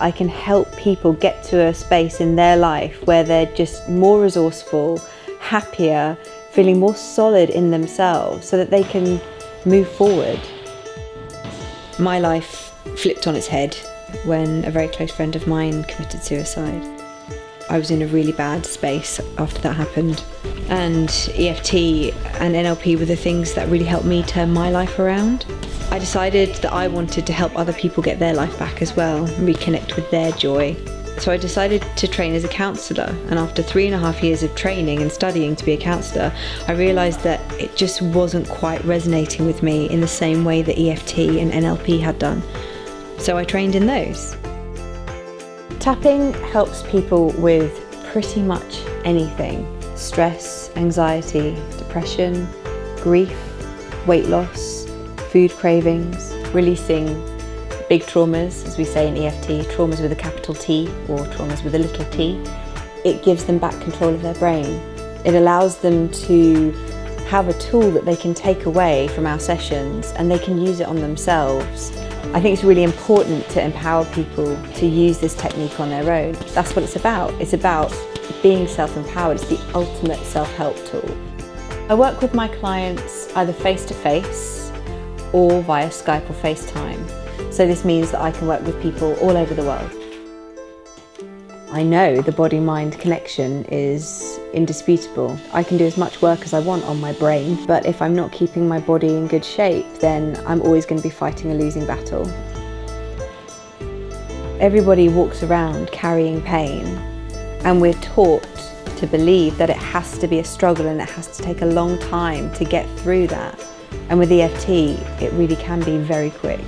I can help people get to a space in their life where they're just more resourceful, happier, feeling more solid in themselves so that they can move forward. My life flipped on its head when a very close friend of mine committed suicide. I was in a really bad space after that happened. And EFT and NLP were the things that really helped me turn my life around. I decided that I wanted to help other people get their life back as well reconnect with their joy. So I decided to train as a counsellor, and after three and a half years of training and studying to be a counsellor, I realised that it just wasn't quite resonating with me in the same way that EFT and NLP had done. So I trained in those. Tapping helps people with pretty much anything stress, anxiety, depression, grief, weight loss, food cravings, releasing big traumas, as we say in EFT, traumas with a capital T or traumas with a little t. It gives them back control of their brain. It allows them to have a tool that they can take away from our sessions and they can use it on themselves I think it's really important to empower people to use this technique on their own. That's what it's about. It's about being self-empowered. It's the ultimate self-help tool. I work with my clients either face-to-face -face or via Skype or FaceTime. So this means that I can work with people all over the world. I know the body-mind connection is indisputable. I can do as much work as I want on my brain, but if I'm not keeping my body in good shape, then I'm always going to be fighting a losing battle. Everybody walks around carrying pain, and we're taught to believe that it has to be a struggle and it has to take a long time to get through that. And with EFT, it really can be very quick.